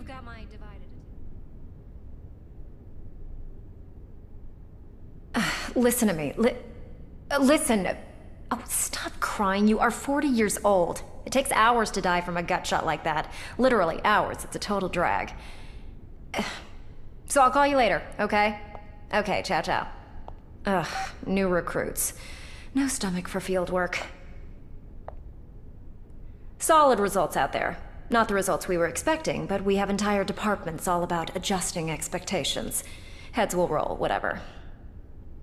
You've got my divided listen to me. Li uh, listen. Oh, stop crying. You are 40 years old. It takes hours to die from a gut shot like that. Literally hours. It's a total drag. So I'll call you later, okay? Okay, ciao ciao. Ugh, new recruits. No stomach for field work. Solid results out there. Not the results we were expecting, but we have entire departments all about adjusting expectations. Heads will roll, whatever.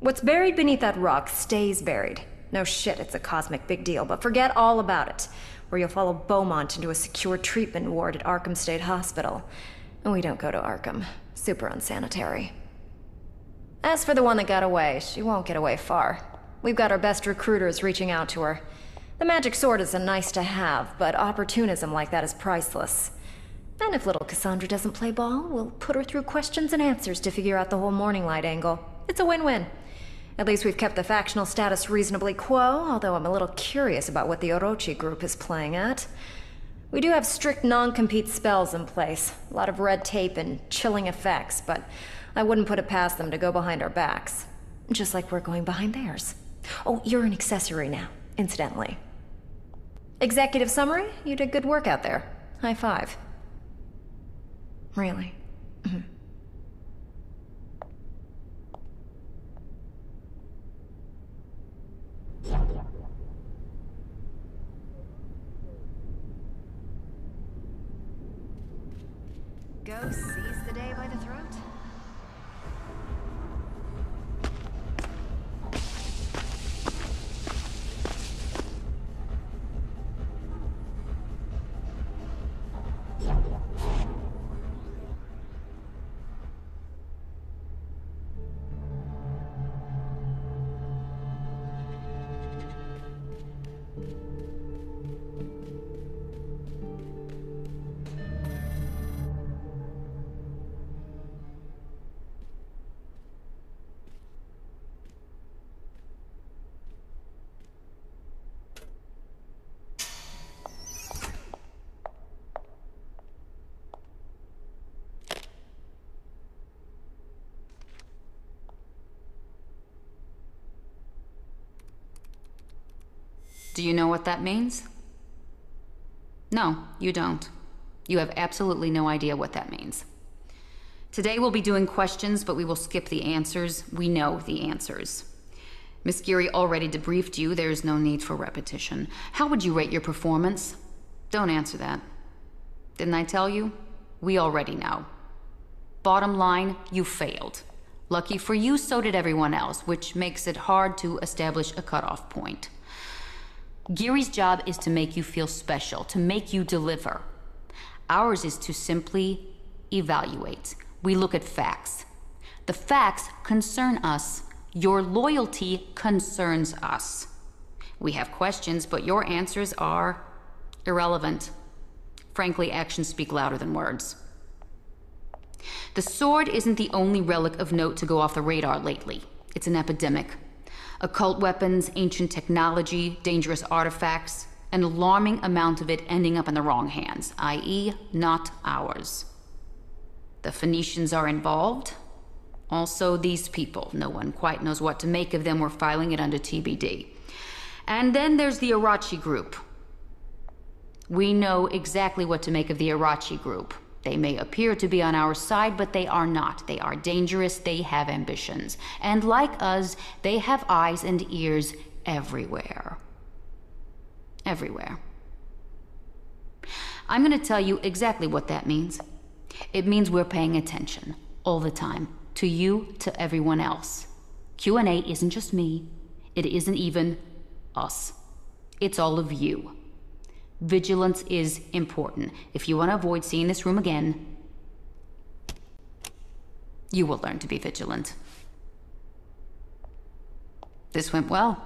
What's buried beneath that rock stays buried. No shit, it's a cosmic big deal, but forget all about it. Or you'll follow Beaumont into a secure treatment ward at Arkham State Hospital. And we don't go to Arkham. Super unsanitary. As for the one that got away, she won't get away far. We've got our best recruiters reaching out to her. The magic sword is a nice to have, but opportunism like that is priceless. And if little Cassandra doesn't play ball, we'll put her through questions and answers to figure out the whole morning light angle. It's a win-win. At least we've kept the factional status reasonably quo, although I'm a little curious about what the Orochi group is playing at. We do have strict non-compete spells in place, a lot of red tape and chilling effects, but I wouldn't put it past them to go behind our backs. Just like we're going behind theirs. Oh, you're an accessory now, incidentally. Executive summary? You did good work out there. High five. Really? Mm-hmm. The day by the Do you know what that means? No, you don't. You have absolutely no idea what that means. Today we'll be doing questions, but we will skip the answers. We know the answers. Miss Geary already debriefed you. There's no need for repetition. How would you rate your performance? Don't answer that. Didn't I tell you? We already know. Bottom line, you failed. Lucky for you, so did everyone else, which makes it hard to establish a cutoff point. Geary's job is to make you feel special, to make you deliver. Ours is to simply evaluate. We look at facts. The facts concern us. Your loyalty concerns us. We have questions, but your answers are irrelevant. Frankly, actions speak louder than words. The sword isn't the only relic of note to go off the radar lately. It's an epidemic occult weapons, ancient technology, dangerous artifacts, an alarming amount of it ending up in the wrong hands, i.e., not ours. The Phoenicians are involved. Also, these people. No one quite knows what to make of them. We're filing it under TBD. And then there's the Orochi group. We know exactly what to make of the Orochi group. They may appear to be on our side, but they are not. They are dangerous, they have ambitions. And like us, they have eyes and ears everywhere. Everywhere. I'm going to tell you exactly what that means. It means we're paying attention all the time to you, to everyone else. Q&A isn't just me. It isn't even us. It's all of you. Vigilance is important. If you want to avoid seeing this room again, you will learn to be vigilant. This went well.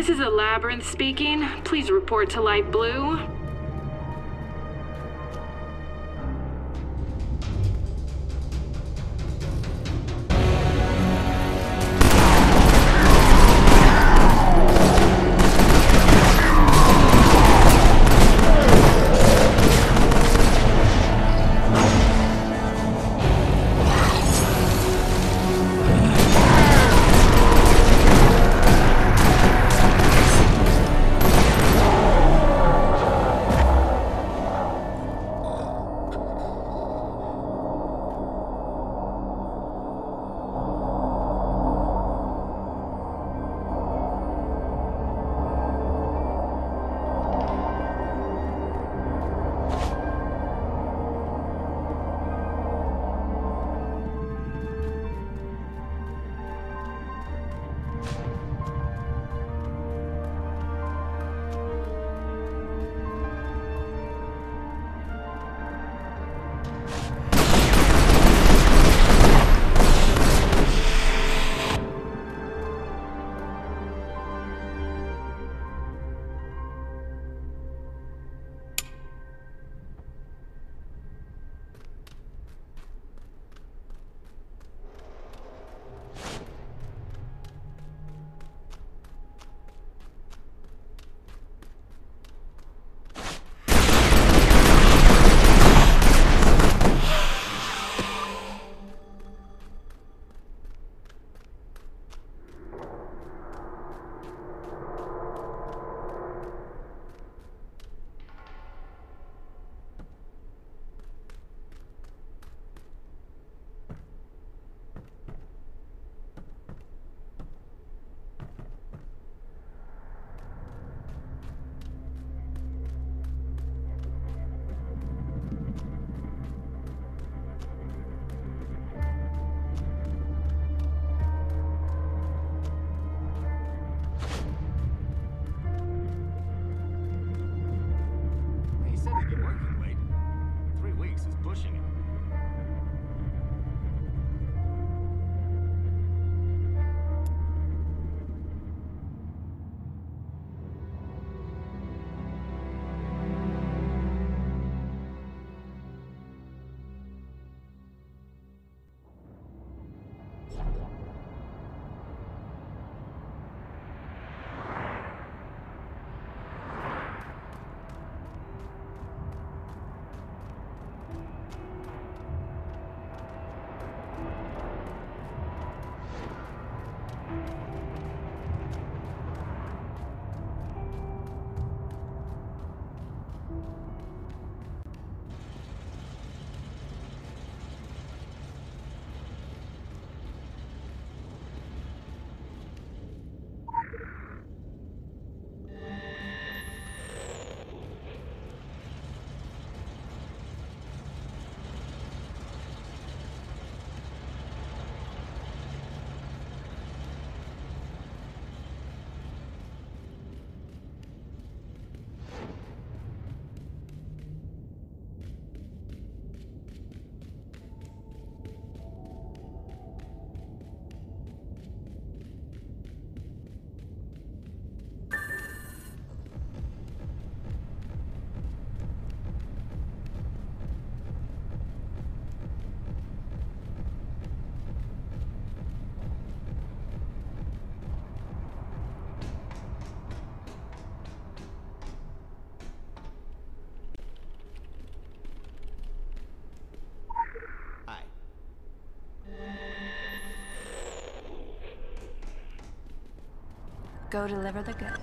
This is a Labyrinth speaking. Please report to Light Blue. Go deliver the goods.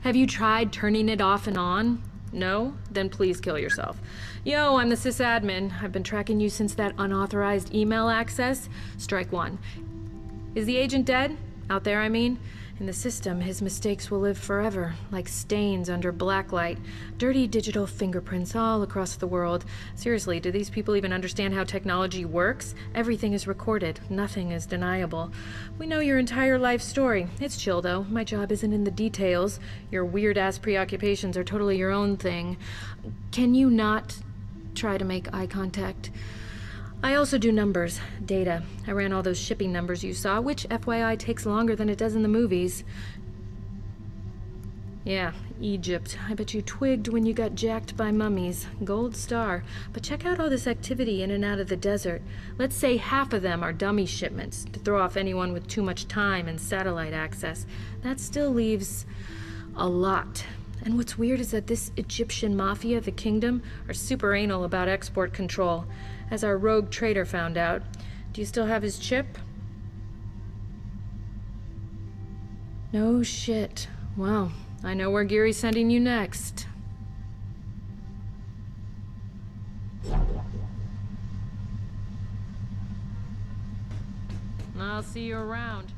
Have you tried turning it off and on? No? Then please kill yourself. Yo, I'm the sysadmin. I've been tracking you since that unauthorized email access. Strike one. Is the agent dead? Out there, I mean? In the system, his mistakes will live forever, like stains under blacklight, dirty digital fingerprints all across the world. Seriously, do these people even understand how technology works? Everything is recorded, nothing is deniable. We know your entire life story. It's chill, though. My job isn't in the details. Your weird ass preoccupations are totally your own thing. Can you not try to make eye contact? I also do numbers, data. I ran all those shipping numbers you saw, which, FYI, takes longer than it does in the movies. Yeah, Egypt. I bet you twigged when you got jacked by mummies. Gold star. But check out all this activity in and out of the desert. Let's say half of them are dummy shipments to throw off anyone with too much time and satellite access. That still leaves a lot. And what's weird is that this Egyptian mafia, of the kingdom, are super anal about export control as our rogue trader found out. Do you still have his chip? No shit. Well, I know where Geary's sending you next. I'll see you around.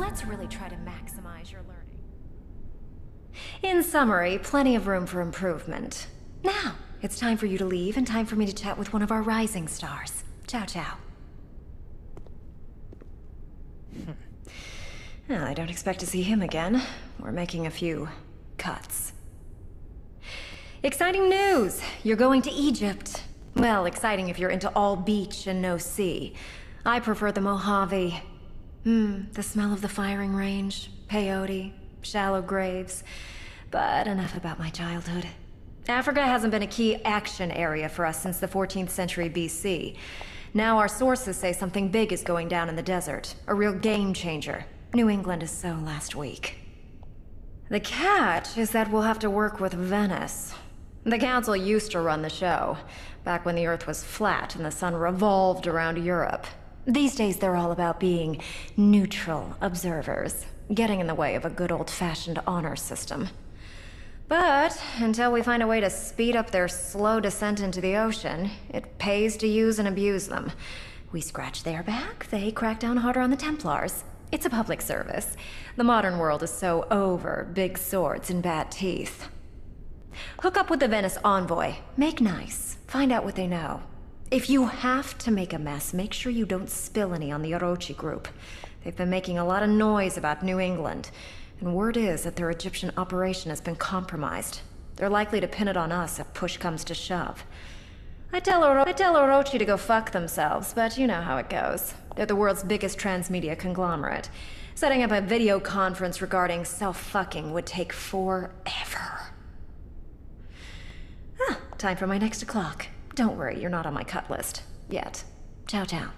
Let's really try to maximize your learning. In summary, plenty of room for improvement. Now, it's time for you to leave and time for me to chat with one of our rising stars. Ciao, ciao. Hmm. Well, I don't expect to see him again. We're making a few cuts. Exciting news! You're going to Egypt. Well, exciting if you're into all beach and no sea. I prefer the Mojave. Hmm, the smell of the firing range, peyote, shallow graves. But enough about my childhood. Africa hasn't been a key action area for us since the 14th century BC. Now our sources say something big is going down in the desert. A real game changer. New England is so last week. The catch is that we'll have to work with Venice. The Council used to run the show, back when the Earth was flat and the sun revolved around Europe. These days they're all about being neutral observers, getting in the way of a good old-fashioned honor system. But until we find a way to speed up their slow descent into the ocean, it pays to use and abuse them. We scratch their back, they crack down harder on the Templars. It's a public service. The modern world is so over big swords and bad teeth. Hook up with the Venice envoy. Make nice. Find out what they know. If you have to make a mess, make sure you don't spill any on the Orochi group. They've been making a lot of noise about New England, and word is that their Egyptian operation has been compromised. They're likely to pin it on us if push comes to shove. I tell, Oro I tell Orochi to go fuck themselves, but you know how it goes. They're the world's biggest transmedia conglomerate. Setting up a video conference regarding self-fucking would take forever. Ah, time for my next o'clock. Don't worry, you're not on my cut list. Yet. Ciao, ciao.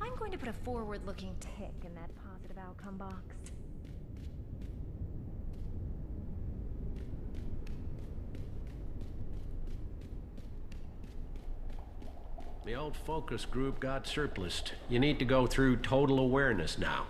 I'm going to put a forward-looking tick in that positive outcome box. The old focus group got surplused. You need to go through total awareness now.